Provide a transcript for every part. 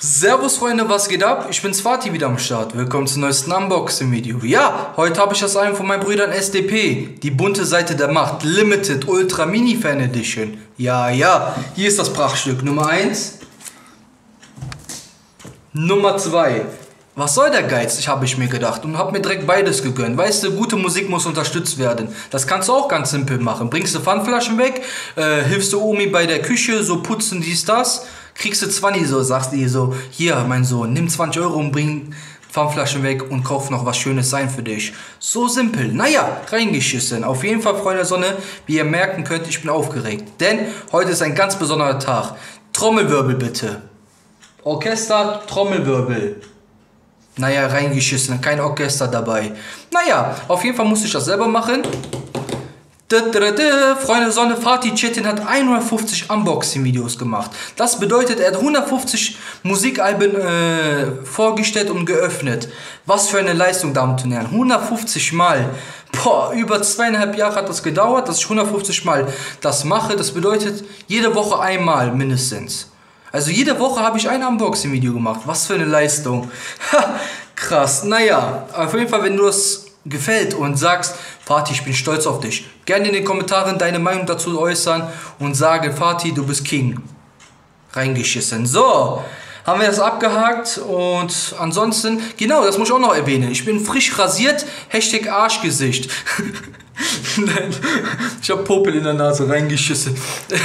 Servus Freunde, was geht ab? Ich bin's Fatih wieder am Start. Willkommen zum neuesten Unboxing-Video. Ja, heute habe ich das einen von meinen Brüdern SDP. Die bunte Seite der Macht. Limited Ultra Mini Fan Edition. Ja, ja. Hier ist das Prachtstück. Nummer 1. Nummer 2. Was soll der Geiz? Ich habe ich mir gedacht und habe mir direkt beides gegönnt. Weißt du, gute Musik muss unterstützt werden. Das kannst du auch ganz simpel machen. Bringst du Pfandflaschen weg, äh, hilfst du Omi bei der Küche, so putzen dies, das kriegst du 20 so, sagst du ihr so, hier, mein Sohn, nimm 20 Euro und bring Pfandflaschen weg und kauf noch was Schönes sein für dich. So simpel. Naja, reingeschissen. Auf jeden Fall, Freunde der Sonne, wie ihr merken könnt, ich bin aufgeregt. Denn heute ist ein ganz besonderer Tag. Trommelwirbel bitte. Orchester, Trommelwirbel. Naja, reingeschissen, kein Orchester dabei. Naja, auf jeden Fall musste ich das selber machen. Freunde Sonne, Fatih Chetin hat 150 Unboxing-Videos gemacht. Das bedeutet, er hat 150 Musikalben äh, vorgestellt und geöffnet. Was für eine Leistung, Damen und Herren. 150 Mal. Boah, über zweieinhalb Jahre hat das gedauert, dass ich 150 Mal das mache. Das bedeutet, jede Woche einmal mindestens. Also jede Woche habe ich ein Unboxing-Video gemacht. Was für eine Leistung. krass. Naja, auf jeden Fall, wenn du das gefällt und sagst, Fatih, ich bin stolz auf dich. Gerne in den Kommentaren deine Meinung dazu äußern und sage, Fatih, du bist King. Reingeschissen. So, haben wir das abgehakt und ansonsten, genau, das muss ich auch noch erwähnen. Ich bin frisch rasiert, Hashtag Arschgesicht. Nein, ich habe Popel in der Nase reingeschissen.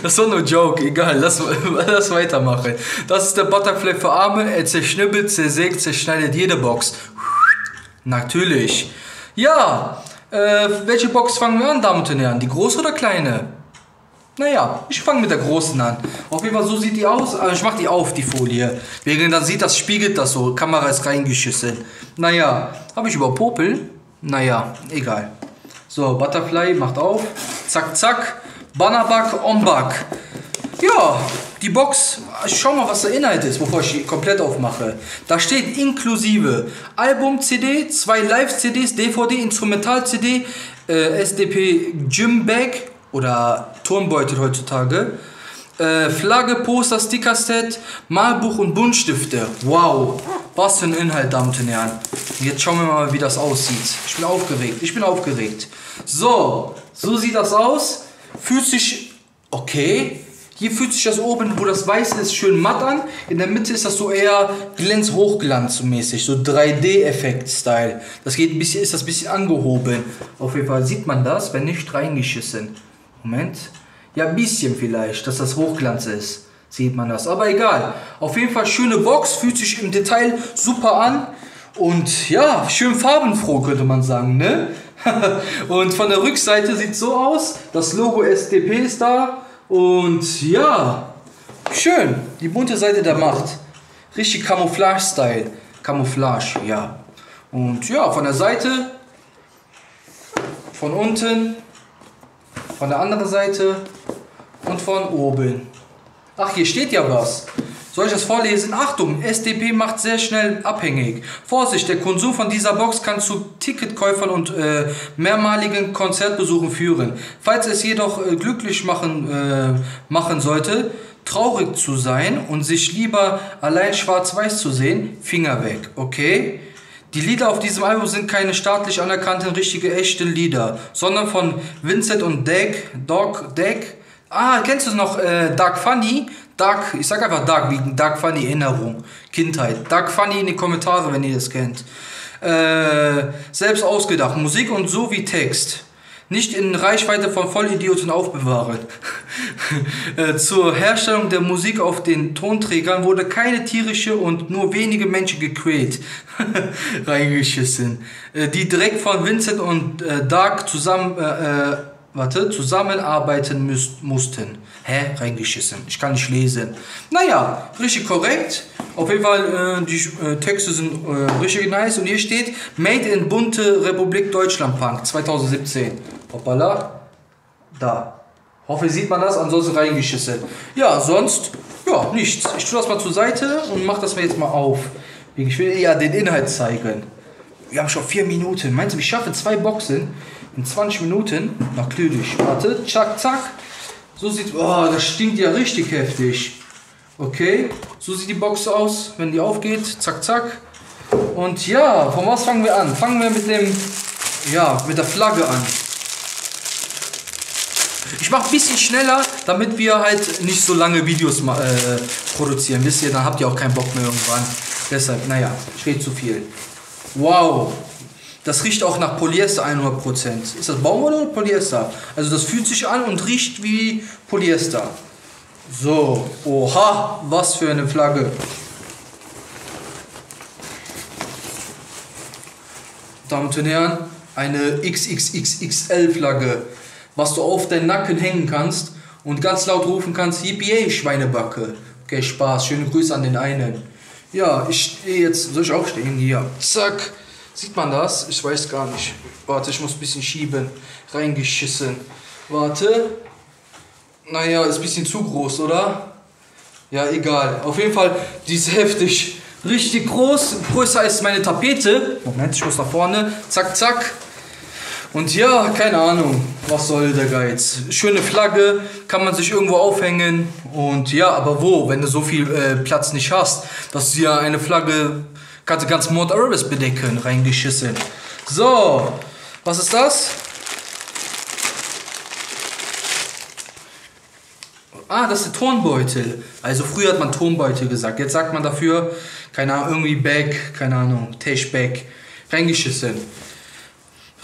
Das war nur Joke, egal, lass, lass weitermachen. Das ist der Butterfly für Arme, er zerschnibbelt, zersägt, zerschneidet jede Box. Natürlich. Ja, äh, welche Box fangen wir an, Damen und Herren? Die große oder kleine? Naja, ich fange mit der großen an. Auf jeden Fall, so sieht die aus. Also ich mache die auf, die Folie. Wegen dann sieht das, spiegelt das so. Kamera ist reingeschissen. Naja, habe ich über Popel? Naja, egal. So, Butterfly macht auf. Zack, zack. Bannerback, Ombak. Ja, die Box, schau mal, was der Inhalt ist, bevor ich die komplett aufmache. Da steht inklusive Album-CD, zwei Live-CDs, DVD, Instrumental-CD, äh, SDP Gym-Bag oder Turmbeutel heutzutage, äh, Flagge, Poster, Sticker-Set, Malbuch und Buntstifte. Wow, was für ein Inhalt, Damen und Herren. Jetzt schauen wir mal, wie das aussieht. Ich bin aufgeregt, ich bin aufgeregt. So, so sieht das aus. Fühlt sich okay. Hier fühlt sich das oben, wo das Weiße ist, schön matt an. In der Mitte ist das so eher Glänz-Hochglanz-mäßig, so 3D-Effekt-Style. Das geht ein bisschen, ist das ein bisschen angehoben. Auf jeden Fall sieht man das, wenn nicht reingeschissen. Moment. Ja, ein bisschen vielleicht, dass das Hochglanz ist. Sieht man das. Aber egal. Auf jeden Fall schöne Box, fühlt sich im Detail super an. Und ja, schön farbenfroh könnte man sagen, ne? und von der Rückseite sieht so aus. Das Logo SDP ist da. Und ja, schön. Die bunte Seite der Macht. Richtig Camouflage-Style. Camouflage, ja. Und ja, von der Seite, von unten, von der anderen Seite und von oben. Ach, hier steht ja was. Soll ich das vorlesen? Achtung, SDP macht sehr schnell abhängig. Vorsicht, der Konsum von dieser Box kann zu Ticketkäufern und äh, mehrmaligen Konzertbesuchen führen. Falls es jedoch äh, glücklich machen, äh, machen sollte, traurig zu sein und sich lieber allein schwarz-weiß zu sehen, Finger weg, okay? Die Lieder auf diesem Album sind keine staatlich anerkannten, richtige, echte Lieder, sondern von Vincent und Deck, Doc, Deck. Ah, kennst du noch äh, Dark Funny? Dark, ich sag einfach Dark, wie Dark Funny Erinnerung, Kindheit. Dark Funny in die Kommentare, wenn ihr das kennt. Äh, selbst ausgedacht, Musik und so wie Text. Nicht in Reichweite von Vollidioten aufbewahren. äh, zur Herstellung der Musik auf den Tonträgern wurde keine tierische und nur wenige Menschen gequält. Reingeschissen. Äh, die direkt von Vincent und äh, Dark zusammen äh, warte, zusammenarbeiten müß, mussten. Hä? Reingeschissen. Ich kann nicht lesen. Naja, richtig korrekt. Auf jeden Fall, äh, die äh, Texte sind äh, richtig nice. Und hier steht Made in Bunte Republik Deutschland Punk 2017. Hoppala. Da. Hoffe, sieht man das, ansonsten reingeschissen. Ja, sonst, ja, nichts. Ich tue das mal zur Seite und mache das mir jetzt mal auf. Ich will eher den Inhalt zeigen. Wir haben schon vier Minuten. Meinst du, ich schaffe zwei Boxen in 20 Minuten? Natürlich. Warte, zack, zack. So sieht, oh, das stinkt ja richtig heftig. Okay, so sieht die Box aus, wenn die aufgeht. Zack, zack. Und ja, von was fangen wir an? Fangen wir mit dem, ja, mit der Flagge an. Ich mache ein bisschen schneller, damit wir halt nicht so lange Videos äh, produzieren. Wisst ihr, dann habt ihr auch keinen Bock mehr irgendwann. Deshalb, naja, ich rede zu viel. Wow, das riecht auch nach Polyester 100%. Ist das Baumwolle oder Polyester? Also das fühlt sich an und riecht wie Polyester. So, oha, was für eine Flagge. Damen und Herren, eine XXXXL-Flagge, was du auf deinen Nacken hängen kannst und ganz laut rufen kannst, Yippie, Schweinebacke. Okay, Spaß, schöne Grüße an den einen. Ja, ich stehe jetzt, soll ich aufstehen? Hier, zack. Sieht man das? Ich weiß gar nicht. Warte, ich muss ein bisschen schieben. Reingeschissen. Warte. Naja, ist ein bisschen zu groß, oder? Ja, egal. Auf jeden Fall, die ist heftig. Richtig groß. Größer als meine Tapete. Moment, ich muss nach vorne. Zack, zack. Und ja, keine Ahnung, was soll der Geiz. Schöne Flagge, kann man sich irgendwo aufhängen. Und ja, aber wo, wenn du so viel äh, Platz nicht hast, dass du ja eine Flagge kannst du ganz Mount Erebus bedecken, reingeschissen. So, was ist das? Ah, das ist der Tonbeutel. Also früher hat man Tonbeutel gesagt. Jetzt sagt man dafür, keine Ahnung, irgendwie Bag, keine Ahnung, Tashbag, reingeschissen.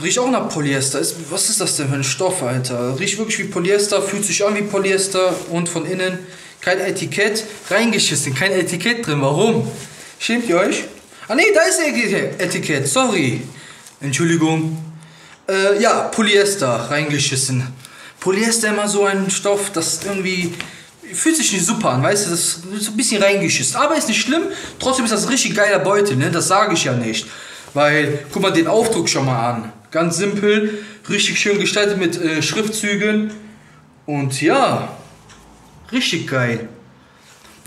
Riecht auch nach Polyester. Ist, was ist das denn für ein Stoff, Alter? Riecht wirklich wie Polyester, fühlt sich an wie Polyester und von innen kein Etikett. Reingeschissen, kein Etikett drin. Warum? Schämt ihr euch? Ah nee, da ist Etikett, sorry. Entschuldigung. Äh, ja, Polyester, reingeschissen. Polyester immer so ein Stoff, das irgendwie fühlt sich nicht super an, weißt du, das ist so ein bisschen reingeschissen. Aber ist nicht schlimm, trotzdem ist das ein richtig geiler Beutel, ne? das sage ich ja nicht. Weil, guck mal den Aufdruck schon mal an. Ganz simpel, richtig schön gestaltet mit äh, Schriftzügen. Und ja, richtig geil.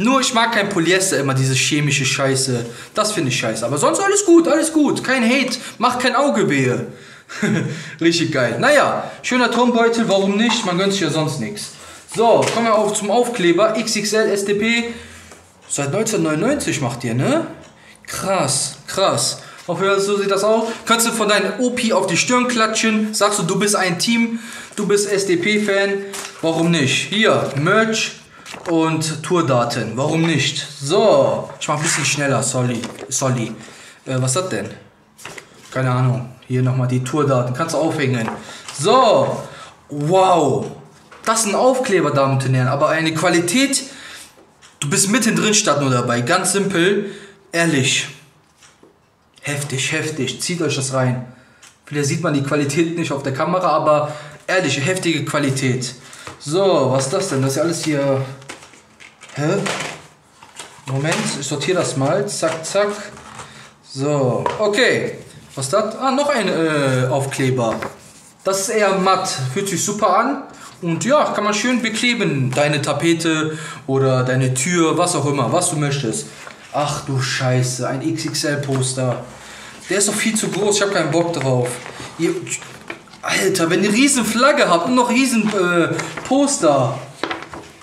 Nur ich mag kein Polyester immer, diese chemische Scheiße. Das finde ich scheiße. Aber sonst alles gut, alles gut. Kein Hate, macht kein Auge wehe. Richtig geil. Naja, schöner Turmbeutel, warum nicht? Man gönnt sich ja sonst nichts. So, kommen wir auch zum Aufkleber. XXL SDP. Seit 1999 macht ihr, ne? Krass, krass. Hoffe, so sieht das aus. Kannst du von deinem OP auf die Stirn klatschen. Sagst du, du bist ein Team, du bist SDP-Fan. Warum nicht? Hier, Merch und Tourdaten. Warum nicht? So, ich mach ein bisschen schneller, sorry. sorry. Äh, was das denn? Keine Ahnung. Hier nochmal die Tourdaten. Kannst du aufhängen. So, wow. Das ist ein Aufkleber, Damen und Herren. Aber eine Qualität, du bist mittendrin statt nur dabei. Ganz simpel, ehrlich. Heftig, heftig. Zieht euch das rein. Vielleicht sieht man die Qualität nicht auf der Kamera, aber ehrlich, heftige Qualität. So, was ist das denn? Das ist ja alles hier Hä? Moment, ich sortiere das mal. Zack, zack. So, okay. Was ist das? Ah, noch ein äh, Aufkleber. Das ist eher matt. Fühlt sich super an. Und ja, kann man schön bekleben. Deine Tapete oder deine Tür, was auch immer, was du möchtest. Ach du Scheiße, ein XXL-Poster. Der ist doch viel zu groß, ich habe keinen Bock drauf. Ihr, Alter, wenn ihr riesen Flagge habt und noch riesen äh, Poster.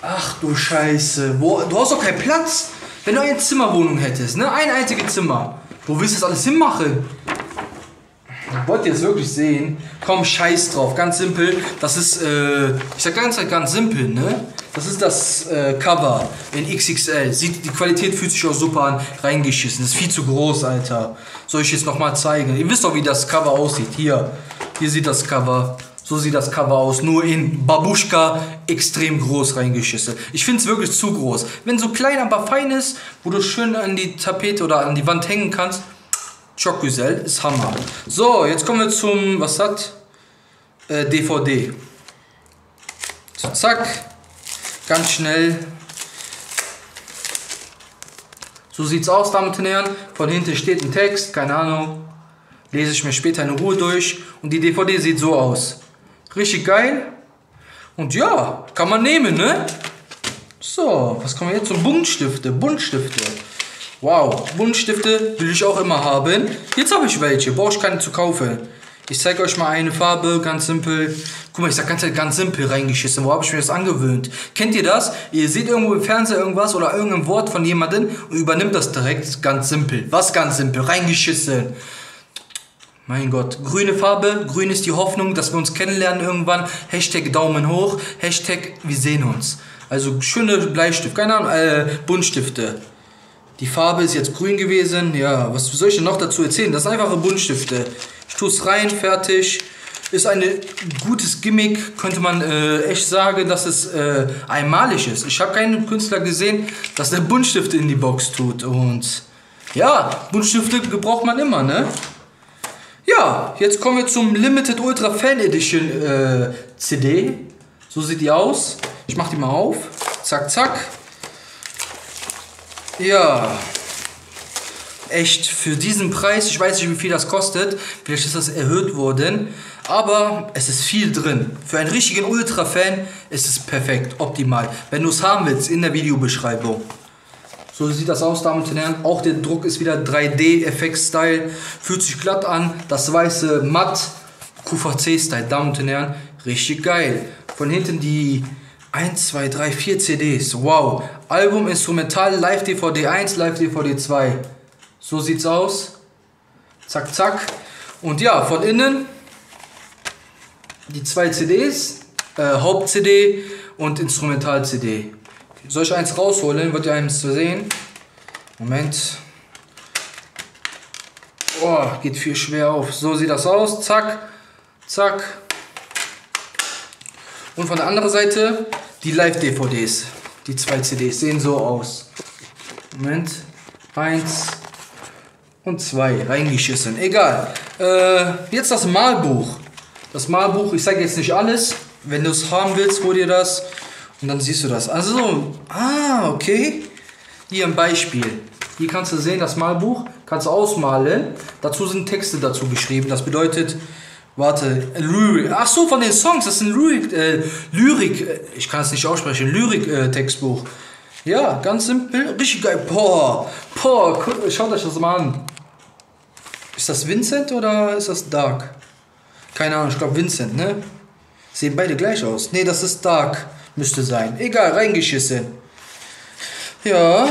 Ach du Scheiße. Wo, du hast doch keinen Platz. Wenn du eine Zimmerwohnung hättest, ne? Ein einziges Zimmer. Wo willst du das alles hinmachen? Wollt ihr es wirklich sehen? Komm, scheiß drauf. Ganz simpel. Das ist, äh, ich sag ganz, ganz simpel, ne? Das ist das äh, Cover in XXL. Sieht, die Qualität fühlt sich auch super an. Reingeschissen. Ist viel zu groß, Alter. Soll ich jetzt nochmal zeigen? Ihr wisst doch, wie das Cover aussieht. Hier. Hier sieht das Cover. So sieht das Cover aus, nur in Babuschka extrem groß reingeschissen. Ich finde es wirklich zu groß. Wenn so klein, aber fein ist, wo du schön an die Tapete oder an die Wand hängen kannst, Chocusel ist Hammer. So, jetzt kommen wir zum, was hat? Äh, DVD. So, zack. Ganz schnell. So sieht's aus, Damen und Herren. Von hinten steht ein Text, keine Ahnung. Lese ich mir später in Ruhe durch. Und die DVD sieht so aus. Richtig geil. Und ja, kann man nehmen, ne? So, was kommen wir jetzt zum Buntstifte? Buntstifte. Wow, Buntstifte will ich auch immer haben. Jetzt habe ich welche, brauche ich keine zu kaufen. Ich zeige euch mal eine Farbe, ganz simpel. Guck mal, ich sag ganz, ganz simpel reingeschissen. Wo habe ich mir das angewöhnt? Kennt ihr das? Ihr seht irgendwo im Fernseher irgendwas oder irgendein Wort von jemandem und übernimmt das direkt. Ganz simpel. Was ganz simpel? Reingeschissen. Mein Gott. Grüne Farbe. Grün ist die Hoffnung, dass wir uns kennenlernen irgendwann. Hashtag Daumen hoch. Hashtag wir sehen uns. Also schöne Bleistift. Keine Ahnung, äh, Buntstifte. Die Farbe ist jetzt grün gewesen. Ja, was soll ich denn noch dazu erzählen? Das sind einfache Buntstifte. Ich tue es rein, fertig. Ist ein gutes Gimmick, könnte man äh, echt sagen, dass es äh, einmalig ist. Ich habe keinen Künstler gesehen, dass der Buntstifte in die Box tut. Und ja, Buntstifte gebraucht man immer, ne? Ja, jetzt kommen wir zum Limited Ultra Fan Edition äh, CD. So sieht die aus. Ich mache die mal auf. Zack, zack. Ja, echt für diesen Preis, ich weiß nicht, wie viel das kostet, vielleicht ist das erhöht worden, aber es ist viel drin. Für einen richtigen Ultra-Fan ist es perfekt, optimal. Wenn du es haben willst, in der Videobeschreibung. So sieht das aus, Damen und Herren. Auch der Druck ist wieder 3D-Effekt-Style. Fühlt sich glatt an. Das weiße matt QVC-Style, Damen und Herren. Richtig geil. Von hinten die 1, 2, 3, 4 CDs. Wow. Album, Instrumental, Live-DVD 1, Live-DVD 2. So sieht's aus. Zack, zack. Und ja, von innen die zwei CDs, äh, Haupt-CD und Instrumental-CD. Soll ich eins rausholen? Wird ja eins zu sehen. Moment. Oh, geht viel schwer auf. So sieht das aus. Zack, zack. Und von der anderen Seite die Live-DVDs. Die zwei CDs sehen so aus. Moment. Eins, und zwei reingeschissen. Egal. Äh, jetzt das Malbuch. Das Malbuch, ich sage jetzt nicht alles. Wenn du es haben willst, hol dir das und dann siehst du das. Also, ah, okay. Hier ein Beispiel. Hier kannst du sehen, das Malbuch kannst du ausmalen. Dazu sind Texte dazu geschrieben. Das bedeutet, warte, Lyrik. Ach so, von den Songs. Das ist ein Lyrik, äh, Lyrik. Äh, ich kann es nicht aussprechen. Lyrik-Textbuch. Äh, ja, ganz simpel. Richtig geil. Boah, boah, schaut euch das mal an. Ist das Vincent oder ist das Dark? Keine Ahnung, ich glaube Vincent, ne? Sehen beide gleich aus. Ne, das ist Dark. Müsste sein. Egal, reingeschissen. Ja.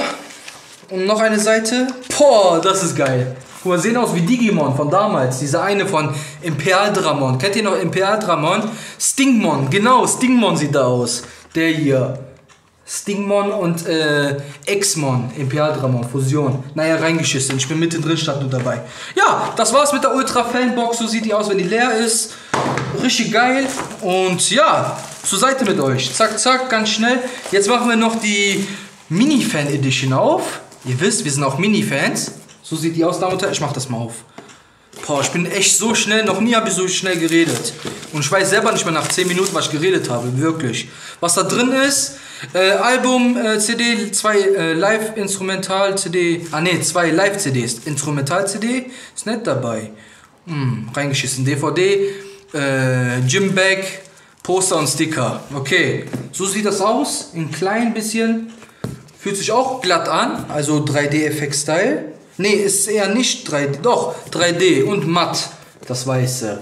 Und noch eine Seite. Boah, das ist geil. Guck mal, sehen aus wie Digimon von damals. Dieser eine von Imperial Dramon. Kennt ihr noch Imperial Dramon? Stingmon, genau, Stingmon sieht da aus. Der hier. Stingmon und äh, Exmon, Imperial-Dramon, Fusion. Naja, reingeschissen. Ich bin mittendrin, statt nur dabei. Ja, das war's mit der Ultra-Fan-Box. So sieht die aus, wenn die leer ist. Richtig geil. Und ja, zur Seite mit euch. Zack, zack, ganz schnell. Jetzt machen wir noch die Mini-Fan-Edition auf. Ihr wisst, wir sind auch Mini-Fans. So sieht die aus, Damen und. Ich mach das mal auf. Boah, ich bin echt so schnell, noch nie habe ich so schnell geredet. Und ich weiß selber nicht mehr nach 10 Minuten, was ich geredet habe, wirklich. Was da drin ist, äh, Album, äh, CD, zwei äh, Live-Instrumental-CD, ah ne, zwei Live-CDs, Instrumental-CD, ist nicht dabei. Hm, reingeschissen, DVD, äh, Gymbag, Poster und Sticker. Okay, so sieht das aus, ein klein bisschen. Fühlt sich auch glatt an, also 3D-Effekt-Style. Ne, ist eher nicht 3D, doch 3D und matt, das Weiße.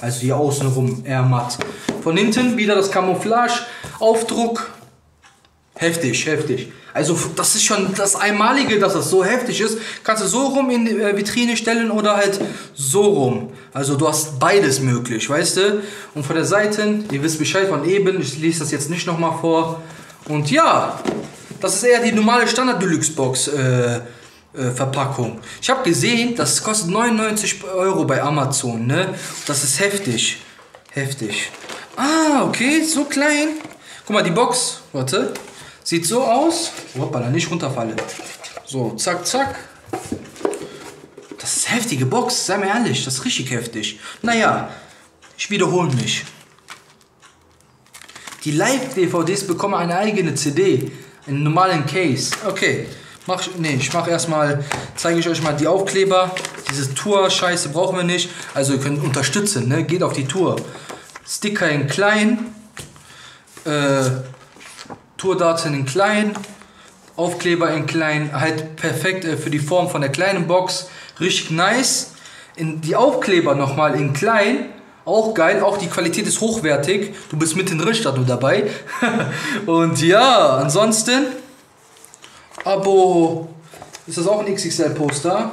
Also hier außenrum eher matt. Von hinten wieder das Camouflage, Aufdruck. Heftig, heftig. Also das ist schon das Einmalige, dass das so heftig ist. Kannst du so rum in die äh, Vitrine stellen oder halt so rum. Also du hast beides möglich, weißt du? Und von der Seite, ihr wisst Bescheid von eben, ich lese das jetzt nicht nochmal vor. Und ja, das ist eher die normale Standard-Deluxe-Box. Äh, äh, Verpackung. Ich habe gesehen, das kostet 99 Euro bei Amazon, ne? Das ist heftig. Heftig. Ah, okay, so klein. Guck mal, die Box, warte, sieht so aus. Hoppala, nicht runterfallen. So, zack, zack. Das ist heftige Box, sei mir ehrlich, das ist richtig heftig. Naja, ich wiederhole mich. Die Live-DVDs bekommen eine eigene CD, einen normalen Case. Okay, Mach, nee, ich mache erstmal, zeige ich euch mal die Aufkleber. Diese Tour-Scheiße brauchen wir nicht. Also ihr könnt unterstützen, ne? geht auf die Tour. Sticker in klein, äh, Tourdaten in klein, Aufkleber in klein, halt perfekt äh, für die Form von der kleinen Box. Richtig nice. In die Aufkleber nochmal in klein. Auch geil, auch die Qualität ist hochwertig. Du bist mit den Richter dabei. Und ja, ansonsten. Abo. Ist das auch ein XXL-Poster?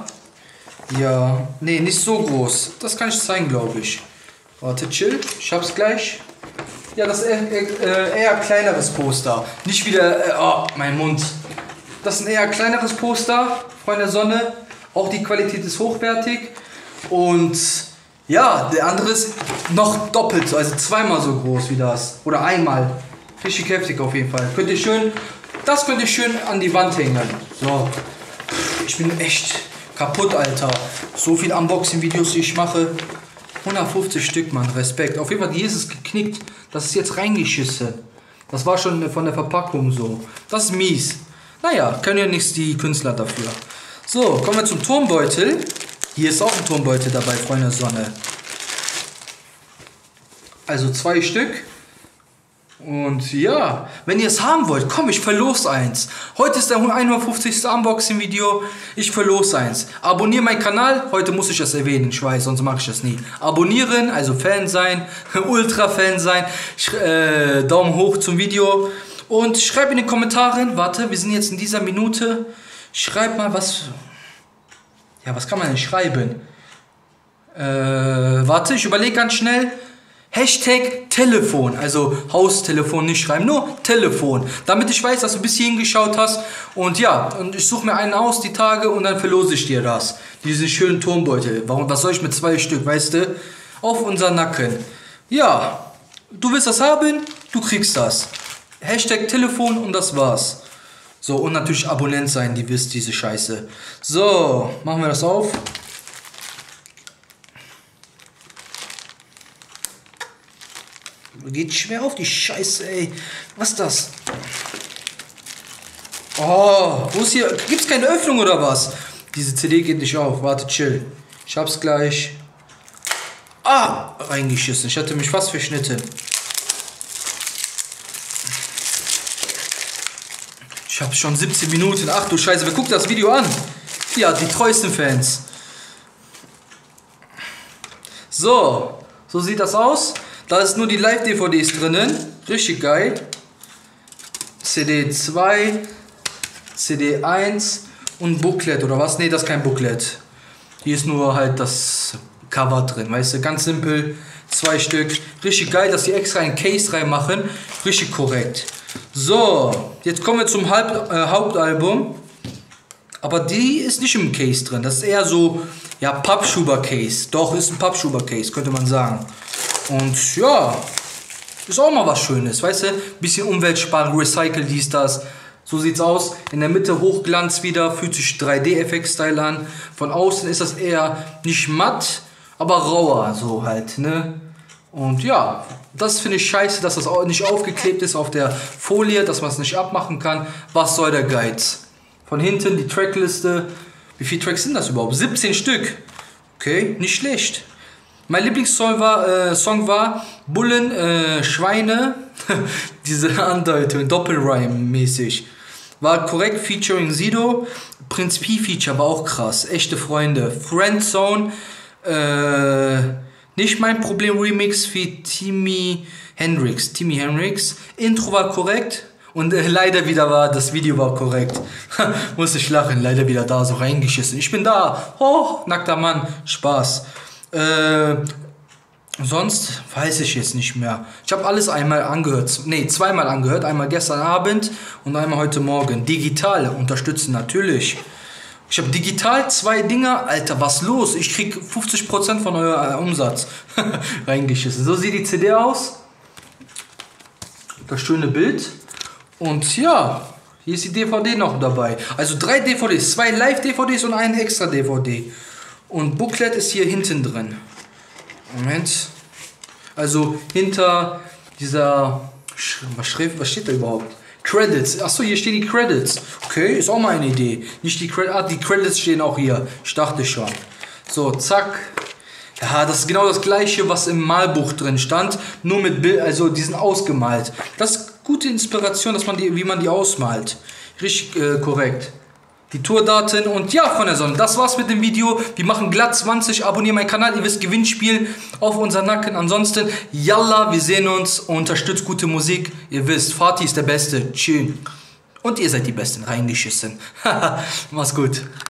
Ja. Nee, nicht so groß. Das kann ich zeigen, glaube ich. Warte, chill. Ich hab's gleich. Ja, das ist eher, eher, eher kleineres Poster. Nicht wieder. Äh, oh, mein Mund. Das ist ein eher kleineres Poster. Freunde der Sonne. Auch die Qualität ist hochwertig. Und ja, der andere ist noch doppelt so, also zweimal so groß wie das. Oder einmal. Richtig heftig auf jeden Fall. Könnt ihr schön, das könnt ihr schön an die Wand hängen. So. Ich bin echt kaputt, Alter. So viel Unboxing-Videos, die ich mache. 150 Stück, Mann. Respekt. Auf jeden Fall, hier ist es geknickt. Das ist jetzt reingeschissen. Das war schon von der Verpackung so. Das ist mies. Naja, können ja nichts die Künstler dafür. So, kommen wir zum Turmbeutel. Hier ist auch ein Turmbeutel dabei, Freunde Sonne. Also zwei Stück. Und ja, wenn ihr es haben wollt, komm, ich verlose eins. Heute ist der 150. Unboxing-Video. Ich verlose eins. Abonniere meinen Kanal. Heute muss ich es erwähnen, ich weiß, sonst mache ich das nie. Abonnieren, also Fan sein, Ultra-Fan sein. Äh, Daumen hoch zum Video. Und schreib in den Kommentaren, warte, wir sind jetzt in dieser Minute. Schreib mal, was. Ja, was kann man denn schreiben? Äh, warte, ich überlege ganz schnell. Hashtag Telefon, also Haustelefon nicht schreiben, nur Telefon, damit ich weiß, dass du bis hierhin geschaut hast. Und ja, und ich suche mir einen aus die Tage und dann verlose ich dir das. Diese schönen Turmbeutel. Warum, was soll ich mit zwei Stück, weißt du? Auf unseren Nacken. Ja, du willst das haben, du kriegst das. Hashtag Telefon und das war's. So, und natürlich Abonnent sein, die wisst diese Scheiße. So, machen wir das auf. Geht schwer auf die Scheiße, ey. Was ist das? Oh, wo ist hier? Gibt's keine Öffnung oder was? Diese CD geht nicht auf. Warte, chill. Ich hab's gleich. Ah, reingeschissen. Ich hatte mich fast verschnitten. Ich habe schon 17 Minuten. Ach du Scheiße, wer guckt das Video an? Ja, die treuesten Fans. So, so sieht das aus. Da ist nur die Live-DVDs drinnen. Richtig geil. CD 2, CD 1 und Booklet oder was? Ne, das ist kein Booklet. Hier ist nur halt das Cover drin, weißt du, ganz simpel. Zwei Stück. Richtig geil, dass sie extra ein Case reinmachen. Richtig korrekt. So, jetzt kommen wir zum Halb, äh, Hauptalbum. Aber die ist nicht im Case drin. Das ist eher so, ja, Pappschuber-Case. Doch, ist ein Pappschuber-Case, könnte man sagen. Und ja, ist auch mal was Schönes, weißt du? Bisschen Umweltsparen, Recycle, dies, das. So sieht's aus. In der Mitte Hochglanz wieder, fühlt sich 3D-Effekt-Style an. Von außen ist das eher nicht matt, aber rauer, so halt, ne? Und ja, das finde ich scheiße, dass das auch nicht aufgeklebt ist auf der Folie, dass man es nicht abmachen kann. Was soll der Geiz? Von hinten die Trackliste. Wie viele Tracks sind das überhaupt? 17 Stück. Okay, nicht schlecht. Mein Lieblingssong war, äh, Song war Bullen, äh, Schweine. Diese Andeutung, Doppelrhyme-mäßig. War korrekt, featuring Sido. Prinz P Feature war auch krass. Echte Freunde. Friendzone. Äh, nicht mein Problem Remix wie Timmy Hendrix. Timmy Hendrix. Intro war korrekt. Und äh, leider wieder war, das Video war korrekt. Muss ich lachen, leider wieder da, so reingeschissen. Ich bin da. Oh, nackter Mann. Spaß. Äh, sonst weiß ich jetzt nicht mehr. Ich habe alles einmal angehört. Nee, zweimal angehört. Einmal gestern Abend und einmal heute Morgen. Digital unterstützen natürlich. Ich habe digital zwei Dinger. Alter, was los? Ich krieg 50% von eurem äh, Umsatz reingeschissen. So sieht die CD aus. Das schöne Bild. Und ja, hier ist die DVD noch dabei. Also drei DVDs, zwei Live-DVDs und ein extra DVD. Und Booklet ist hier hinten drin. Moment. Also hinter dieser. Was, schrift, was steht da überhaupt? Credits. Achso, hier stehen die Credits. Okay, ist auch mal eine Idee. Nicht die Credits. Ah, die Credits stehen auch hier. Ich dachte schon. So, zack. Ja, das ist genau das gleiche, was im Malbuch drin stand. Nur mit Bild, also die sind ausgemalt. Das ist gute Inspiration, dass man die, wie man die ausmalt. Richtig äh, korrekt. Die Tourdaten und ja, von der Sonne, das war's mit dem Video. Wir machen glatt 20, abonniert meinen Kanal, ihr wisst, Gewinnspiel auf unseren Nacken. Ansonsten, yalla, wir sehen uns, unterstützt gute Musik. Ihr wisst, Fatih ist der Beste, tschüss. Und ihr seid die Besten, reingeschissen. Mach's gut.